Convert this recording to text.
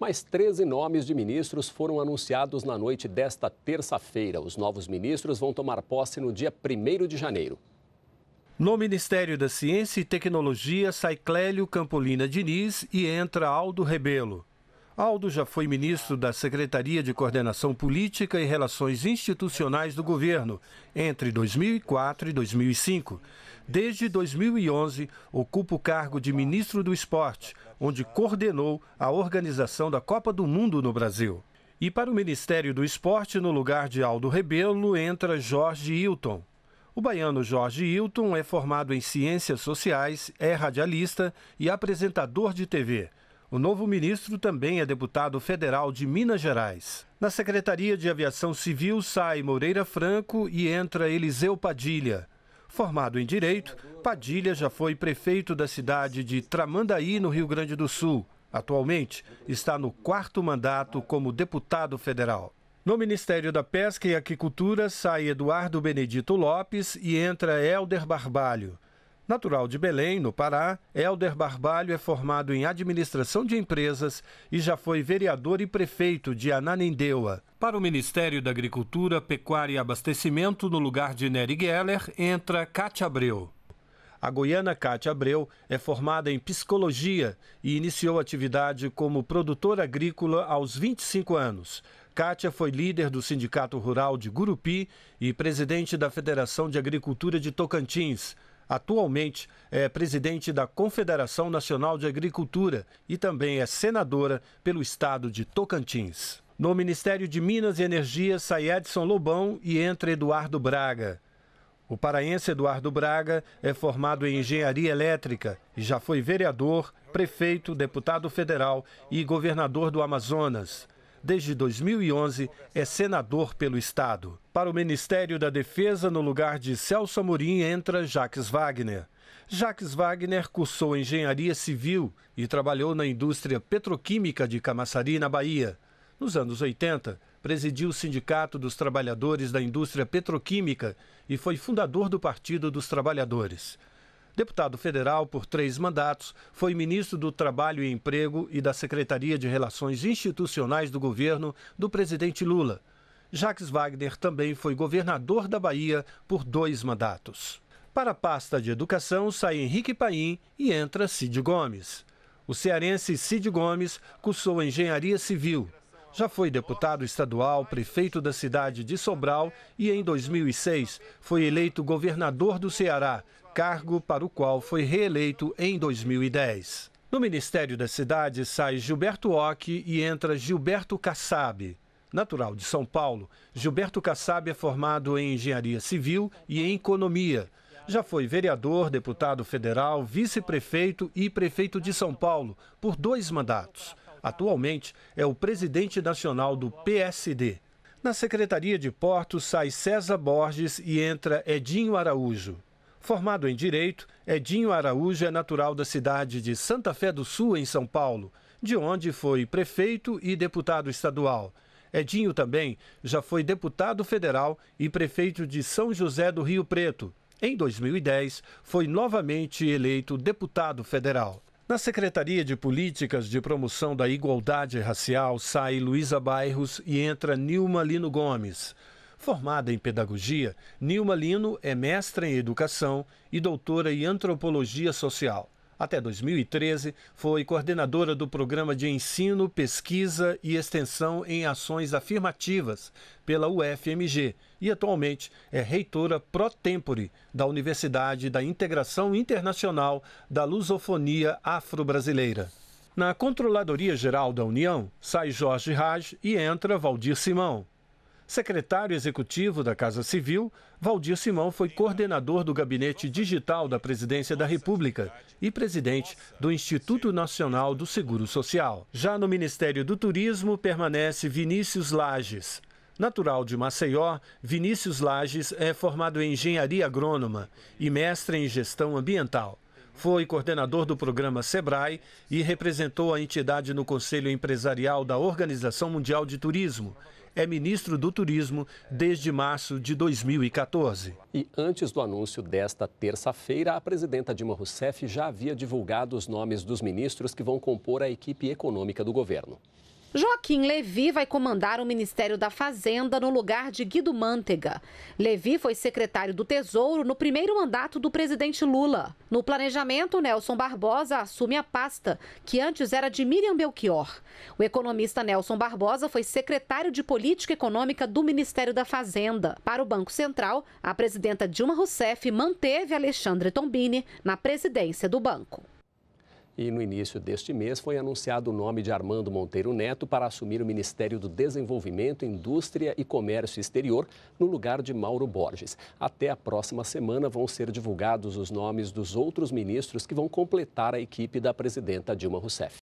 Mais 13 nomes de ministros foram anunciados na noite desta terça-feira. Os novos ministros vão tomar posse no dia 1 de janeiro. No Ministério da Ciência e Tecnologia sai Clélio Campolina Diniz e entra Aldo Rebelo. Aldo já foi ministro da Secretaria de Coordenação Política e Relações Institucionais do governo entre 2004 e 2005. Desde 2011, ocupa o cargo de ministro do Esporte, onde coordenou a organização da Copa do Mundo no Brasil. E para o Ministério do Esporte, no lugar de Aldo Rebelo, entra Jorge Hilton. O baiano Jorge Hilton é formado em Ciências Sociais, é radialista e apresentador de TV. O novo ministro também é deputado federal de Minas Gerais. Na Secretaria de Aviação Civil sai Moreira Franco e entra Eliseu Padilha. Formado em Direito, Padilha já foi prefeito da cidade de Tramandaí, no Rio Grande do Sul. Atualmente, está no quarto mandato como deputado federal. No Ministério da Pesca e Aquicultura sai Eduardo Benedito Lopes e entra Helder Barbalho. Natural de Belém, no Pará, Helder Barbalho é formado em administração de empresas e já foi vereador e prefeito de Ananindeua. Para o Ministério da Agricultura, Pecuária e Abastecimento, no lugar de Nery Geller, entra Cátia Abreu. A goiana Cátia Abreu é formada em psicologia e iniciou atividade como produtora agrícola aos 25 anos. Kátia foi líder do Sindicato Rural de Gurupi e presidente da Federação de Agricultura de Tocantins. Atualmente é presidente da Confederação Nacional de Agricultura e também é senadora pelo estado de Tocantins. No Ministério de Minas e Energia sai Edson Lobão e entra Eduardo Braga. O paraense Eduardo Braga é formado em engenharia elétrica e já foi vereador, prefeito, deputado federal e governador do Amazonas desde 2011, é senador pelo Estado. Para o Ministério da Defesa, no lugar de Celso Amorim, entra Jacques Wagner. Jacques Wagner cursou engenharia civil e trabalhou na indústria petroquímica de Camaçari, na Bahia. Nos anos 80, presidiu o Sindicato dos Trabalhadores da Indústria Petroquímica e foi fundador do Partido dos Trabalhadores. Deputado federal por três mandatos, foi ministro do Trabalho e Emprego e da Secretaria de Relações Institucionais do governo do presidente Lula. Jacques Wagner também foi governador da Bahia por dois mandatos. Para a pasta de educação sai Henrique Paim e entra Cid Gomes. O cearense Cid Gomes cursou engenharia civil. Já foi deputado estadual, prefeito da cidade de Sobral e, em 2006, foi eleito governador do Ceará, cargo para o qual foi reeleito em 2010. No Ministério da Cidade sai Gilberto Ock e entra Gilberto Kassab. Natural de São Paulo, Gilberto Kassab é formado em Engenharia Civil e em Economia. Já foi vereador, deputado federal, vice-prefeito e prefeito de São Paulo por dois mandatos. Atualmente é o presidente nacional do PSD. Na Secretaria de Portos sai César Borges e entra Edinho Araújo. Formado em Direito, Edinho Araújo é natural da cidade de Santa Fé do Sul, em São Paulo, de onde foi prefeito e deputado estadual. Edinho também já foi deputado federal e prefeito de São José do Rio Preto. Em 2010, foi novamente eleito deputado federal. Na Secretaria de Políticas de Promoção da Igualdade Racial sai Luísa Bairros e entra Nilma Lino Gomes. Formada em pedagogia, Nilma Lino é mestra em educação e doutora em antropologia social. Até 2013, foi coordenadora do Programa de Ensino, Pesquisa e Extensão em Ações Afirmativas pela UFMG e atualmente é reitora pro tempore da Universidade da Integração Internacional da Lusofonia Afro-Brasileira. Na Controladoria Geral da União, sai Jorge Raj e entra Valdir Simão. Secretário executivo da Casa Civil, Valdir Simão foi coordenador do Gabinete Digital da Presidência da República e presidente do Instituto Nacional do Seguro Social. Já no Ministério do Turismo permanece Vinícius Lages. Natural de Maceió, Vinícius Lages é formado em engenharia agrônoma e mestre em gestão ambiental. Foi coordenador do programa SEBRAE e representou a entidade no Conselho Empresarial da Organização Mundial de Turismo é ministro do Turismo desde março de 2014. E antes do anúncio desta terça-feira, a presidenta Dilma Rousseff já havia divulgado os nomes dos ministros que vão compor a equipe econômica do governo. Joaquim Levi vai comandar o Ministério da Fazenda no lugar de Guido Mantega. Levi foi secretário do Tesouro no primeiro mandato do presidente Lula. No planejamento, Nelson Barbosa assume a pasta, que antes era de Miriam Belchior. O economista Nelson Barbosa foi secretário de Política Econômica do Ministério da Fazenda. Para o Banco Central, a presidenta Dilma Rousseff manteve Alexandre Tombini na presidência do banco. E no início deste mês foi anunciado o nome de Armando Monteiro Neto para assumir o Ministério do Desenvolvimento, Indústria e Comércio Exterior, no lugar de Mauro Borges. Até a próxima semana vão ser divulgados os nomes dos outros ministros que vão completar a equipe da presidenta Dilma Rousseff.